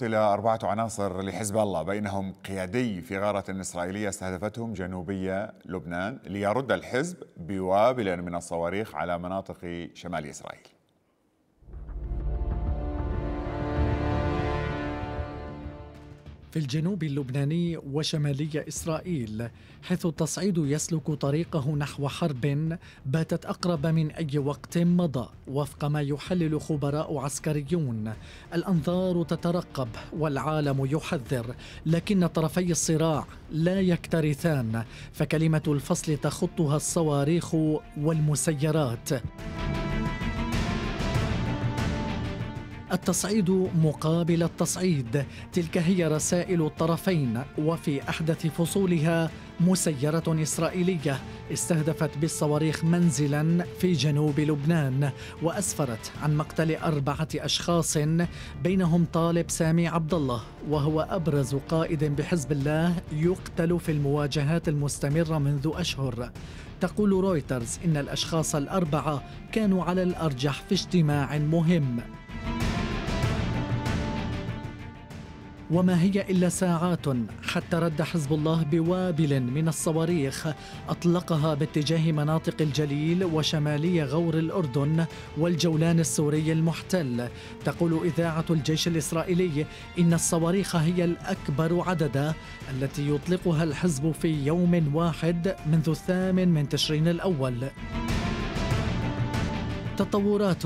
قتل أربعة عناصر لحزب الله. بينهم قيادي في غارة إسرائيلية استهدفتهم جنوبية لبنان ليرد الحزب بوابل من الصواريخ على مناطق شمال إسرائيل. في الجنوب اللبناني وشمالي إسرائيل حيث التصعيد يسلك طريقه نحو حرب باتت أقرب من أي وقت مضى وفق ما يحلل خبراء عسكريون. الأنظار تترقب والعالم يحذر لكن طرفي الصراع لا يكترثان فكلمة الفصل تخطها الصواريخ والمسيرات. التصعيد مقابل التصعيد. تلك هي رسائل الطرفين وفي أحدث فصولها مسيرة إسرائيلية استهدفت بالصواريخ منزلا في جنوب لبنان وأسفرت عن مقتل أربعة أشخاص بينهم طالب سامي عبد الله وهو أبرز قائد بحزب الله يقتل في المواجهات المستمرة منذ أشهر. تقول رويترز إن الأشخاص الأربعة كانوا على الأرجح في اجتماع مهم. وما هي إلا ساعات حتى رد حزب الله بوابل من الصواريخ أطلقها باتجاه مناطق الجليل وشمالي غور الأردن والجولان السوري المحتل. تقول إذاعة الجيش الإسرائيلي إن الصواريخ هي الأكبر عددا التي يطلقها الحزب في يوم واحد منذ الثامن من تشرين الأول. تطورات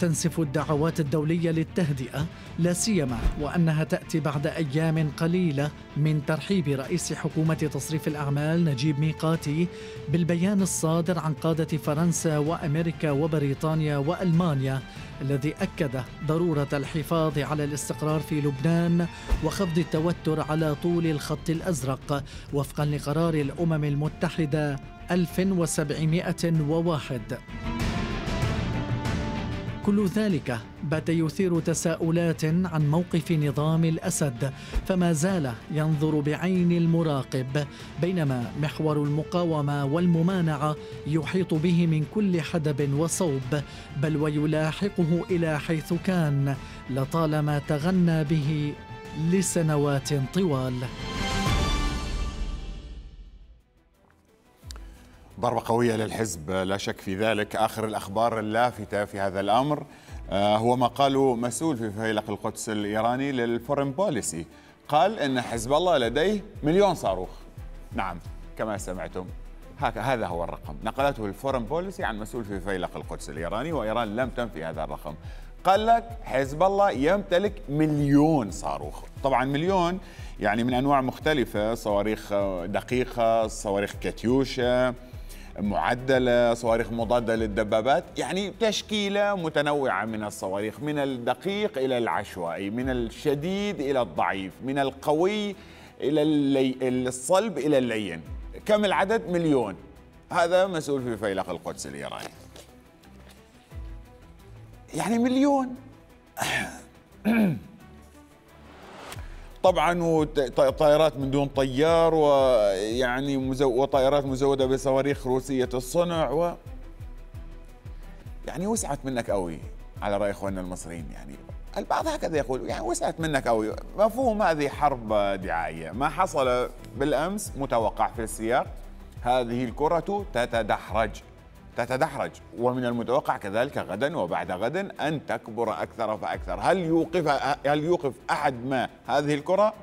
تنسف الدعوات الدولية للتهدئة لا سيما وأنها تأتي بعد أيام قليلة من ترحيب رئيس حكومة تصريف الأعمال نجيب ميقاتي بالبيان الصادر عن قادة فرنسا وأمريكا وبريطانيا وألمانيا الذي أكد ضرورة الحفاظ على الاستقرار في لبنان وخفض التوتر على طول الخط الأزرق وفقا لقرار الأمم المتحدة 1701 كل ذلك بات يثير تساؤلات عن موقف نظام الأسد فما زال ينظر بعين المراقب بينما محور المقاومة والممانعة يحيط به من كل حدب وصوب بل ويلاحقه إلى حيث كان لطالما تغنى به لسنوات طوال. ضربة قوية للحزب لا شك في ذلك. آخر الأخبار اللافتة في هذا الأمر آه، هو ما قاله مسؤول في فيلق القدس الإيراني لل Foreign Policy قال أن حزب الله لديه مليون صاروخ. نعم كما سمعتم هذا هو الرقم. نقلته ال Foreign Policy عن مسؤول في فيلق القدس الإيراني وإيران لم تنفي هذا الرقم. قال لك حزب الله يمتلك مليون صاروخ. طبعا مليون يعني من أنواع مختلفة صواريخ دقيقة صواريخ كاتيوشا معدلة صواريخ مضادة للدبابات يعني تشكيلة متنوعة من الصواريخ من الدقيق إلى العشوائي من الشديد إلى الضعيف من القوي إلى اللي الصلب إلى اللين. كم العدد؟ مليون. هذا مسؤول في فيلق القدس الإيراني. يعني مليون. طبعا وطائرات من دون طيار ويعني مزو وطائرات مزودة بصواريخ روسية الصنع و يعني وسعت منك قوي على رأي إخواننا المصريين يعني. البعض هكذا يقول يعني وسعت منك قوي مفهوم هذه حرب دعائية. ما حصل بالأمس متوقع في السياق. هذه الكرة تتدحرج. تتدحرج. ومن المتوقع كذلك غدا وبعد غد أن تكبر أكثر فأكثر. هل يوقف هل يوقف أحد ما هذه الكرة؟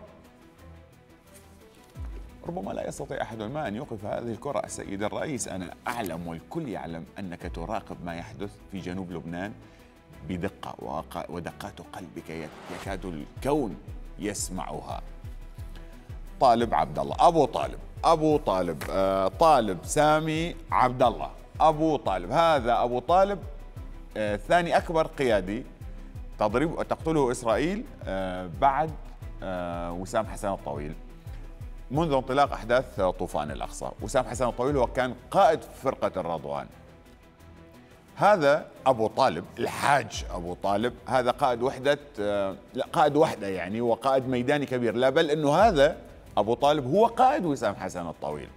ربما لا يستطيع أحد ما أن يوقف هذه الكرة. السيد الرئيس أنا أعلم والكل يعلم أنك تراقب ما يحدث في جنوب لبنان بدقة ودقات قلبك يكاد الكون يسمعها. طالب عبد الله أبو طالب أبو طالب آه طالب سامي عبد الله. أبو طالب. هذا أبو طالب آه ثاني أكبر قيادي تضرب تقتله إسرائيل آه بعد آه وسام حسن الطويل. منذ انطلاق أحداث طوفان الأقصى وسام حسن الطويل هو كان قائد فرقة الرضوان. هذا أبو طالب الحاج أبو طالب هذا قائد وحدة لا قائد وحدة يعني وقائد ميداني كبير. لا بل أنه هذا أبو طالب هو قائد وسام حسن الطويل.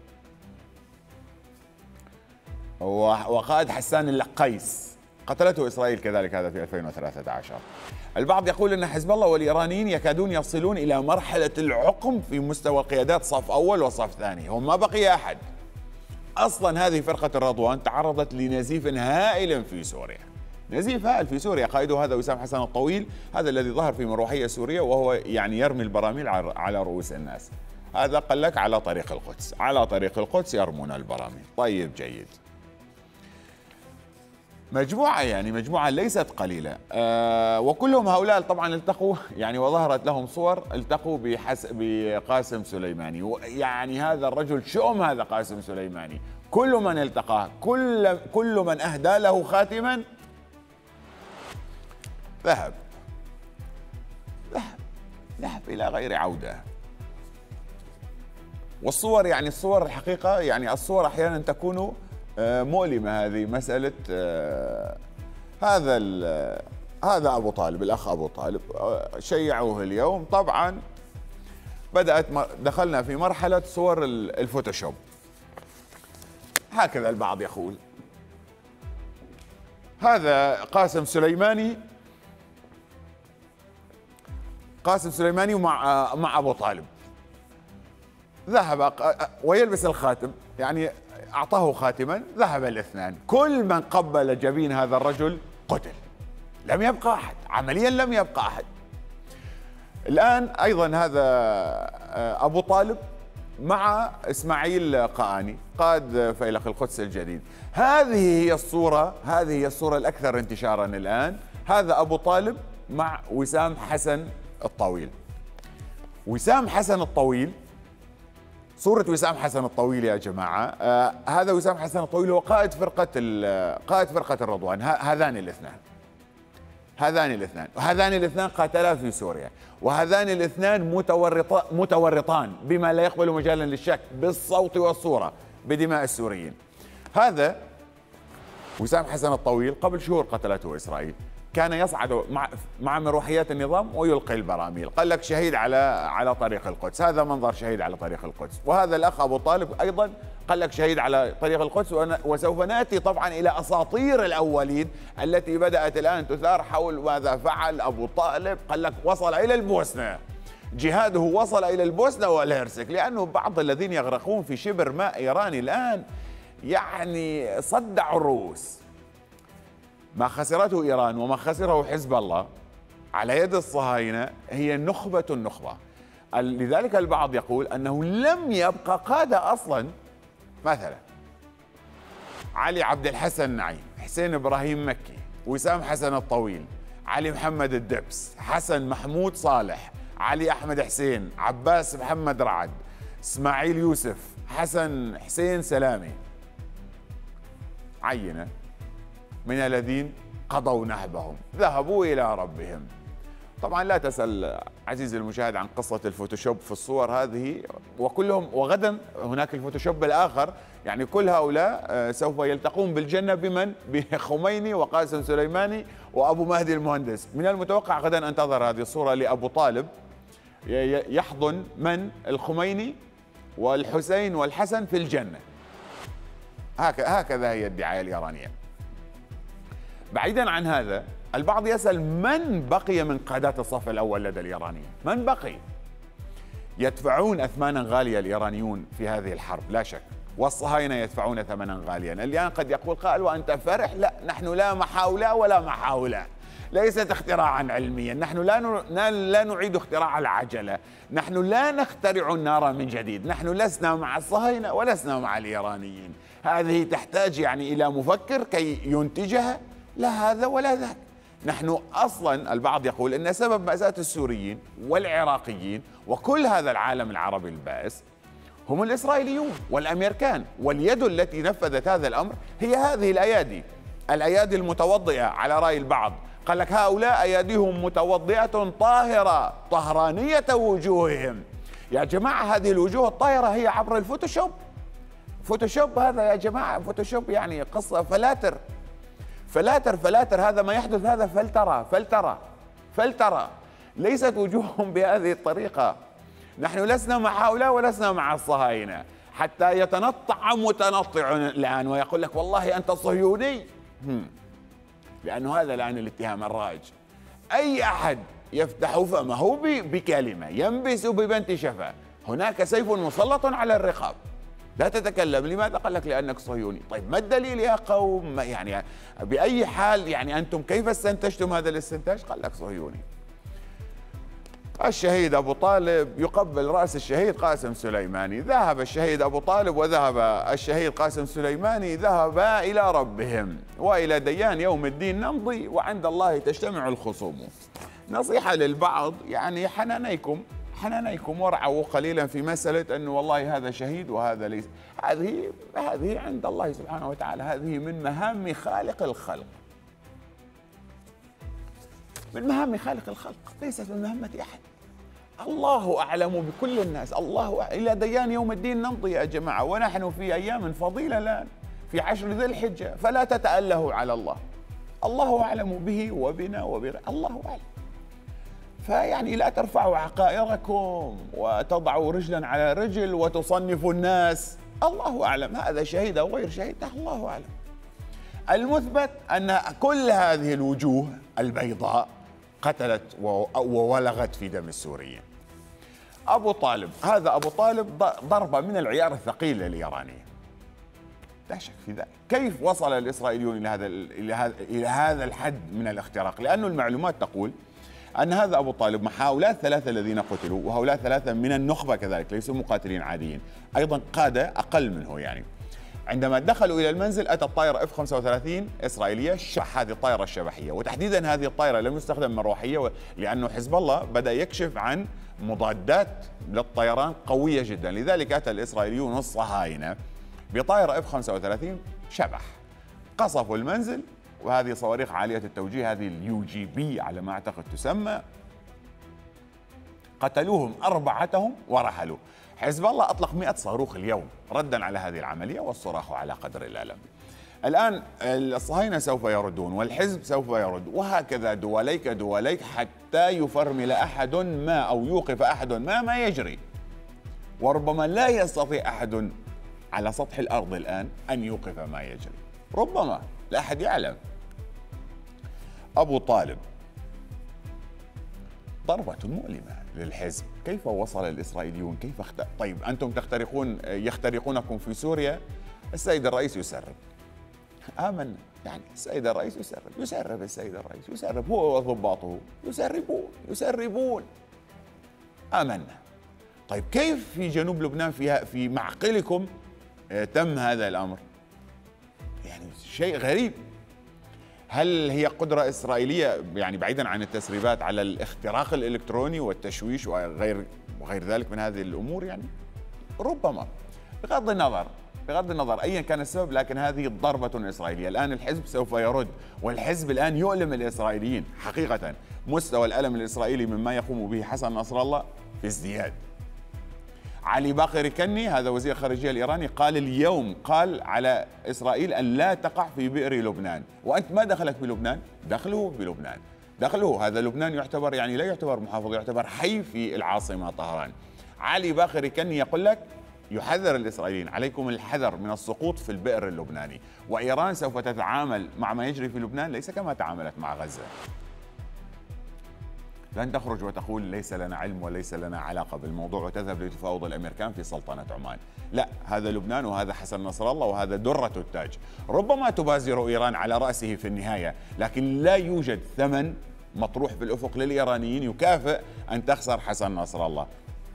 وقائد حسان اللقيس قتلته إسرائيل كذلك هذا في 2013 البعض يقول أن حزب الله والإيرانيين يكادون يصلون إلى مرحلة العقم في مستوى القيادات صف أول وصف ثاني. هم ما بقي أحد. أصلا هذه فرقة الرضوان تعرضت لنزيف هائل في سوريا. نزيف هائل في سوريا. قائده هذا وسام حسن الطويل هذا الذي ظهر في مروحية سورية وهو يعني يرمي البراميل على رؤوس الناس. هذا قال لك على طريق القدس. على طريق القدس يرمون البراميل. طيب جيد. مجموعة يعني مجموعة ليست قليلة. آه وكلهم هؤلاء طبعا التقوا يعني وظهرت لهم صور التقوا بحس بقاسم سليماني. يعني هذا الرجل شؤم هذا قاسم سليماني. كل من التقاه كل كل من أهدى له خاتما ذهب. ذهب. ذهب إلى غير عودة. والصور يعني الصور الحقيقة يعني الصور أحيانا تكون مؤلمة هذه مسألة آه، هذا هذا أبو طالب الأخ أبو طالب آه، شيعوه اليوم. طبعا بدأت دخلنا في مرحلة صور الفوتوشوب. هكذا البعض يقول. هذا قاسم سليماني قاسم سليماني مع مع أبو طالب. ذهب ويلبس الخاتم. يعني أعطاه خاتما ذهب الاثنان. كل من قبل جبين هذا الرجل قتل. لم يبقى أحد. عمليا لم يبقى أحد. الآن أيضا هذا آه، أبو طالب مع إسماعيل قآني قائد فيلق القدس الجديد. هذه هي الصورة هذه هي الصورة الأكثر انتشارا الآن. هذا أبو طالب مع وسام حسن الطويل. وسام حسن الطويل صورة وسام حسن الطويل يا جماعة. آه هذا وسام حسن الطويل هو قائد فرقة قائد فرقة الرضوان. هذان الاثنان. هذان الاثنان. وهذان الاثنان قاتلا في سوريا. وهذان الاثنان متورطان متورطان بما لا يقبل مجالا للشك بالصوت والصورة بدماء السوريين. هذا وسام حسن الطويل قبل شهور قتلته إسرائيل. كان يصعد مع مع مروحيات النظام ويلقي البراميل. قال لك شهيد على على طريق القدس. هذا منظر شهيد على طريق القدس. وهذا الأخ أبو طالب أيضا قال لك شهيد على طريق القدس وسوف نأتي طبعا إلى أساطير الأولين التي بدأت الآن تثار حول ماذا فعل أبو طالب. قال لك وصل إلى البوسنة. جهاده وصل إلى البوسنة والهرسك لأنه بعض الذين يغرقون في شبر ماء ايراني الآن يعني صدعوا الرؤوس. ما خسرته إيران وما خسره حزب الله على يد الصهاينة هي نخبة النخبة. لذلك البعض يقول أنه لم يبقى قادة أصلا مثلا علي عبد الحسن نعيم حسين إبراهيم مكي وسام حسن الطويل علي محمد الدبس حسن محمود صالح علي أحمد حسين عباس محمد رعد إسماعيل يوسف حسن حسين سلامي. عينة. من الذين قضوا نهبهم. ذهبوا إلى ربهم. طبعا لا تسأل عزيزي المشاهد عن قصة الفوتوشوب في الصور هذه. وكلهم وغدا هناك الفوتوشوب الآخر. يعني كل هؤلاء آه، سوف يلتقون بالجنة بمن؟ بخميني وقاسم سليماني وأبو مهدي المهندس. من المتوقع غدا أن تظهر هذه الصورة لأبو طالب. يحضن من؟ الخميني والحسين والحسن في الجنة. هكذا هي الدعاية الإيرانية. بعيدا عن هذا البعض يسأل من بقي من قادات الصف الأول لدى الإيرانيين؟ من بقي؟ يدفعون أثمانا غالية الإيرانيون في هذه الحرب لا شك. والصهاينة يدفعون ثمنا غاليا. الآن قد يقول قائل وأنت فرح؟ لا نحن لا هؤلاء ولا هؤلاء ليست اختراعا علميا. نحن لا لا نعيد اختراع العجلة. نحن لا نخترع النار من جديد. نحن لسنا مع الصهاينة ولسنا مع الإيرانيين. هذه تحتاج يعني إلى مفكر كي ينتجها لا هذا ولا ذاك. نحن أصلا البعض يقول إن سبب مأساة السوريين والعراقيين وكل هذا العالم العربي البائس هم الإسرائيليون والأمريكان واليد التي نفذت هذا الأمر هي هذه الأيادي. الأيادي المتوضئة على رأي البعض. قال لك هؤلاء أياديهم متوضئة طاهرة طهرانية وجوههم. يا جماعة هذه الوجوه الطاهرة هي عبر الفوتوشوب. فوتوشوب هذا يا جماعة فوتوشوب يعني قصة فلاتر. فلاتر فلاتر هذا ما يحدث هذا فلترة فلترة فلترة. ليست وجوههم بهذه الطريقة. نحن لسنا مع هؤلاء ولسنا مع الصهاينة. حتى يتنطع متنطع الآن ويقول لك والله أنت صهيوني. لأنه هذا الآن الاتهام الرائج. أي أحد يفتح فمه بكلمة ينبس ببنت شفاه هناك سيف مسلط على الرقاب. لا تتكلم لماذا قال لك لأنك صهيوني؟ طيب ما الدليل يا قوم؟ يعني بأي حال يعني أنتم كيف استنتجتم هذا الاستنتاج؟ قال لك صهيوني. الشهيد أبو طالب يقبل رأس الشهيد قاسم سليماني. ذهب الشهيد أبو طالب وذهب الشهيد قاسم سليماني ذهبا إلى ربهم وإلى ديان يوم الدين نمضي وعند الله تجتمع الخصوم. نصيحة للبعض يعني حنانيكم. حنانيكم ورعوا قليلا في مسألة أنه والله هذا شهيد وهذا ليس. هذه هذه عند الله سبحانه وتعالى. هذه من مهام خالق الخلق. من مهام خالق الخلق ليست من مهمة أحد. الله أعلم بكل الناس. الله أعلم. إلى ديان يوم الدين نمضي يا جماعة. ونحن في أيام فضيلة الآن في عشر ذي الحجة. فلا تتأله على الله. الله أعلم به وبنا وبغيره الله أعلم. فيعني لا ترفعوا عقائركم وتضعوا رجلا على رجل وتصنفوا الناس. الله أعلم. هذا شهيد أو غير شهيد الله أعلم. المثبت أن كل هذه الوجوه البيضاء قتلت وولغت في دم السوريين. أبو طالب هذا أبو طالب ضربة من العيار الثقيل للإيرانيين. لا شك في ذلك. كيف وصل الإسرائيليون إلى هذا إلى هذا الحد من الاختراق؟ لأن المعلومات تقول أن هذا أبو طالب مع هؤلاء الثلاثة الذين قتلوا وهؤلاء ثلاثة من النخبة كذلك ليسوا مقاتلين عاديين. أيضا قادة أقل منه يعني. عندما دخلوا إلى المنزل اتت طائره F 35 إسرائيلية شبح هذه الطائرة الشبحية. وتحديدا هذه الطائرة لم يستخدم مروحية لأنه حزب الله بدأ يكشف عن مضادات للطيران قوية جدا. لذلك أتى الإسرائيليون الصهاينة بطائرة F 35 شبح. قصفوا المنزل وهذه صواريخ عالية التوجيه هذه ال UGB على ما أعتقد تسمى. قتلوهم أربعتهم ورحلوا حزب الله أطلق 100 صاروخ اليوم ردا على هذه العملية والصراخ على قدر الألم. الآن الصهاينة سوف يردون والحزب سوف يرد وهكذا دواليك دواليك حتى يفرمل أحد ما أو يوقف أحد ما ما يجري. وربما لا يستطيع أحد على سطح الأرض الآن أن يوقف ما يجري. ربما لا أحد يعلم. أبو طالب. ضربة مؤلمة للحزب. كيف وصل الإسرائيليون؟ كيف اخت... طيب أنتم تخترقون يخترقونكم في سوريا؟ السيد الرئيس يسرب. آمنا يعني السيد الرئيس يسرب. يسرب السيد الرئيس. يسرب هو وضباطه. يسربون. يسربون. آمنا طيب كيف في جنوب لبنان في في معقلكم آه، تم هذا الأمر؟ يعني شيء غريب. هل هي قدرة إسرائيلية يعني بعيدا عن التسريبات على الاختراق الإلكتروني والتشويش وغير وغير ذلك من هذه الأمور يعني؟ ربما. بغض النظر بغض النظر ايا كان السبب لكن هذه ضربة إسرائيلية، الآن الحزب سوف يرد والحزب الآن يؤلم الإسرائيليين حقيقه. مستوى الألم الإسرائيلي مما يقوم به حسن نصر الله في ازدياد. علي باقر كني هذا وزير الخارجيه الإيراني قال اليوم قال على إسرائيل أن لا تقع في بئر لبنان. وأنت ما دخلك بلبنان؟ دخله بلبنان. دخله هذا لبنان يعتبر يعني لا يعتبر محافظه يعتبر حي في العاصمة طهران. علي باقر كني يقول لك يحذر الإسرائيليين عليكم الحذر من السقوط في البئر اللبناني. وإيران سوف تتعامل مع ما يجري في لبنان ليس كما تعاملت مع غزة. لن تخرج وتقول ليس لنا علم وليس لنا علاقة بالموضوع وتذهب لتفاوض الأمريكان في سلطنة عمان. لا هذا لبنان وهذا حسن نصر الله وهذا درة التاج. ربما تبازر إيران على رأسه في النهاية لكن لا يوجد ثمن مطروح في الأفق للإيرانيين يكافئ أن تخسر حسن نصر الله.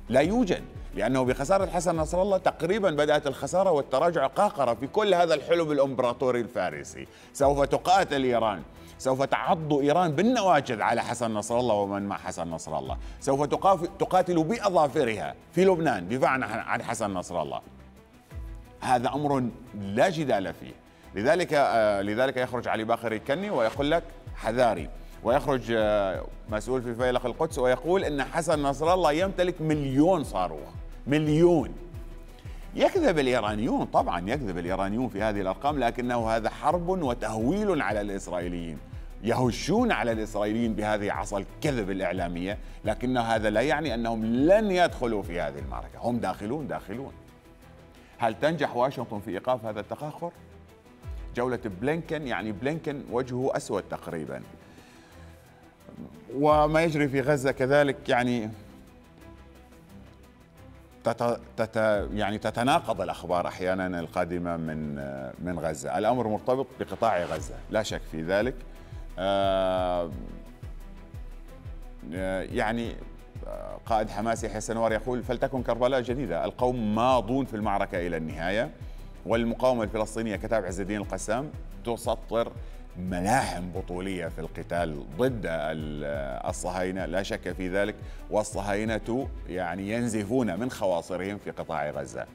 لا يوجد لأنه بخسارة حسن نصر الله تقريبا بدأت الخسارة والتراجع قاقرة في كل هذا الحلم الإمبراطوري الفارسي. سوف تقاتل إيران. سوف تعض إيران بالنواجذ على حسن نصر الله ومن مع حسن نصر الله. سوف تقاتل بأظافرها في لبنان دفاعا عن حسن نصر الله. هذا أمر لا جدال فيه. لذلك آه لذلك يخرج علي باخر الكني ويقول لك حذاري. ويخرج آه مسؤول في فيلق القدس ويقول إن حسن نصر الله يمتلك مليون صاروخ. مليون. يكذب الإيرانيون طبعا يكذب الإيرانيون في هذه الأرقام لكنه هذا حرب وتهويل على الإسرائيليين. يهشون على الإسرائيليين بهذه عصا الكذب الإعلامية لكن هذا لا يعني أنهم لن يدخلوا في هذه المعركة هم داخلون داخلون هل تنجح واشنطن في إيقاف هذا التخاخر؟ جولة بلينكن يعني بلينكن وجهه أسود تقريبا وما يجري في غزة كذلك يعني تت تت يعني تتناقض الأخبار أحيانا القادمة من من غزة، الأمر مرتبط بقطاع غزة، لا شك في ذلك. آه يعني قائد حماس يحيى السنوار يقول فلتكن كربلاء جديدة، القوم ماضون في المعركة إلى النهاية والمقاومة الفلسطينية كتاب عز الدين القسام تسطر ملاحم بطولية في القتال ضد الصهاينة لا شك في ذلك والصهاينة يعني ينزفون من خواصرهم في قطاع غزة.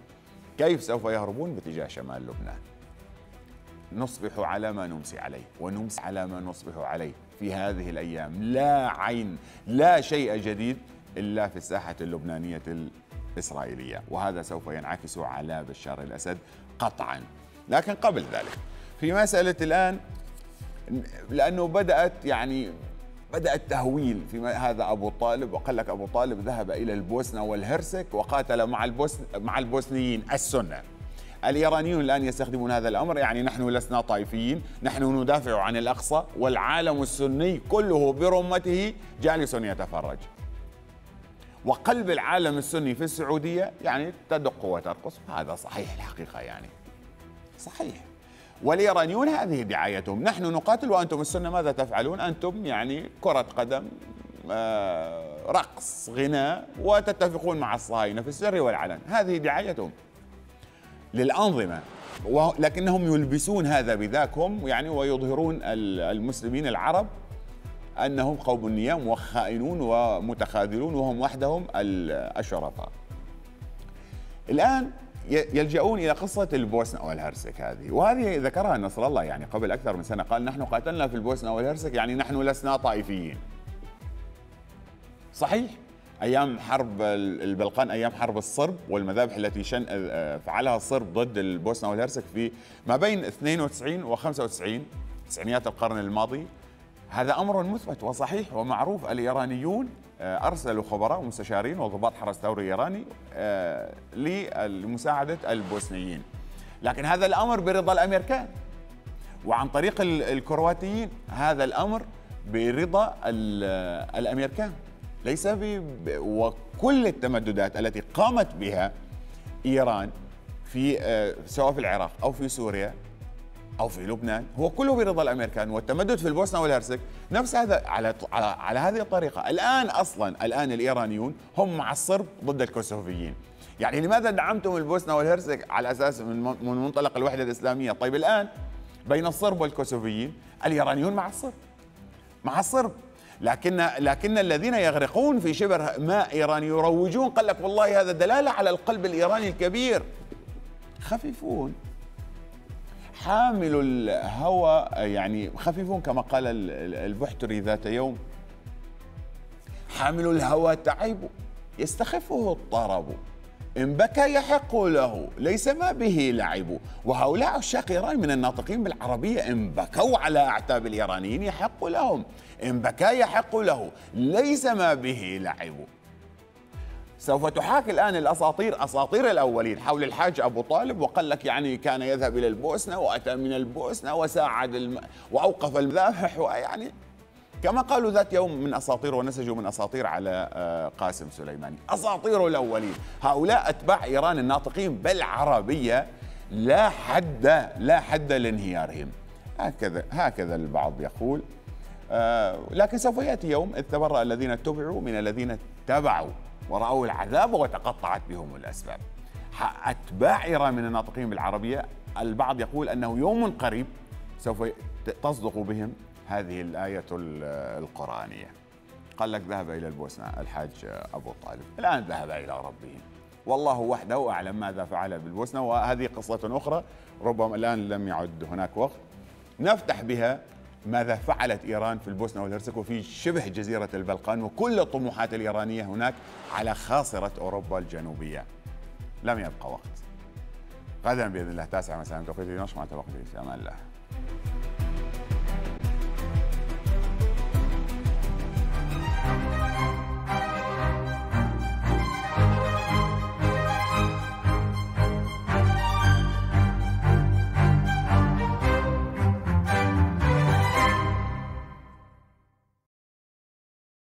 كيف سوف يهربون باتجاه شمال لبنان؟ نصبح على ما نمسي عليه ونمسي على ما نصبح عليه في هذه الأيام. لا عين لا شيء جديد إلا في الساحة اللبنانية الإسرائيلية. وهذا سوف ينعكس على بشار الأسد قطعا. لكن قبل ذلك في مسألة الآن لأنه بدأت يعني بدا التهويل في هذا أبو طالب وقال لك أبو طالب ذهب إلى البوسنة والهرسك وقاتل مع البوسن مع البوسنيين السنة. الإيرانيون الآن يستخدمون هذا الأمر يعني نحن لسنا طائفيين نحن ندافع عن الأقصى والعالم السني كله برمته. جالس يتفرج. وقلب العالم السني في السعودية يعني تدق وترقص. هذا صحيح الحقيقة يعني. صحيح. والإيرانيون هذه دعايتهم. نحن نقاتل وأنتم السنة ماذا تفعلون؟ أنتم يعني كرة قدم آه، رقص غناء وتتفقون مع الصهاينة في السر والعلن. هذه دعايتهم. للأنظمة. لكنهم يلبسون هذا بذاك هم يعني ويظهرون المسلمين العرب أنهم قوم نيام وخائنون ومتخاذلون وهم وحدهم الشرفاء. الآن يلجؤون إلى قصة البوسنة والهرسك هذه. وهذه ذكرها نصر الله يعني قبل أكثر من سنة. قال نحن قاتلنا في البوسنة والهرسك يعني نحن لسنا طائفيين. صحيح؟ أيام حرب البلقان أيام حرب الصرب والمذابح التي شن فعلها الصرب ضد البوسنة والهرسك في ما بين 92 و 95 تسعينيات القرن الماضي. هذا أمر مثبت وصحيح ومعروف. الإيرانيون آه، أرسلوا خبراء ومستشارين وضباط حرس ثوري إيراني آه، لمساعدة البوسنيين. لكن هذا الأمر برضا الأمريكان. وعن طريق الكرواتيين هذا الأمر برضا الأمريكان. ليس ب... وكل التمددات التي قامت بها إيران في آه، سواء في العراق أو في سوريا أو في لبنان هو كله برضا الأمريكان والتمدد في البوسنة والهرسك نفس هذا على على على هذه الطريقة. الآن أصلا الآن الإيرانيون هم مع الصرب ضد الكوسوفيين. يعني لماذا دعمتم البوسنة والهرسك على أساس من من منطلق الوحدة الإسلامية؟ طيب الآن بين الصرب والكوسوفيين الإيرانيون مع الصرب. مع الصرب. لكن لكن الذين يغرقون في شبر ماء ايراني يروجون قال لك والله هذا دلالة على القلب الإيراني الكبير. خفيفون. حامل الهوى يعني خفيفون كما قال البحتري ذات يوم. حامل الهوى تعيب يستخفه الطرب. إن بكى يحق له ليس ما به لعب. وهؤلاء عشاق إيران من الناطقين بالعربية إن بكوا على أعتاب الإيرانيين يحق لهم. إن بكى يحق له ليس ما به لعب. سوف تحاكي الآن الأساطير أساطير الأولين. حول الحاج أبو طالب وقال لك يعني كان يذهب إلى البوسنة وأتى من البوسنة وساعد الم... وأوقف المذابح ويعني كما قالوا ذات يوم من أساطير ونسجوا من أساطير على آه، قاسم سليماني. أساطير الأولين. هؤلاء أتباع إيران الناطقين بالعربية لا حد لا حد لانهيارهم. هكذا هكذا البعض يقول. آه لكن سوف يأتي يوم إذ تبرأ الذين اتبعوا من الذين اتبعوا ورأوا العذاب وتقطعت بهم الأسباب. أتباع إيران من الناطقين بالعربية البعض يقول أنه يوم قريب سوف تصدق بهم هذه الآية القرآنية. قال لك ذهب إلى البوسنة الحاج أبو طالب. الآن ذهب إلى ربه. والله وحده أعلم ماذا فعل بالبوسنة وهذه قصة أخرى ربما الآن لم يعد هناك وقت. نفتح بها ماذا فعلت إيران في البوسنة والهرسك وفي شبه جزيرة البلقان وكل الطموحات الإيرانية هناك على خاصرة أوروبا الجنوبية. لم يبقى وقت. غدا بإذن الله تاسع مساء توقيت دمشق مع توقيت في أمان الله.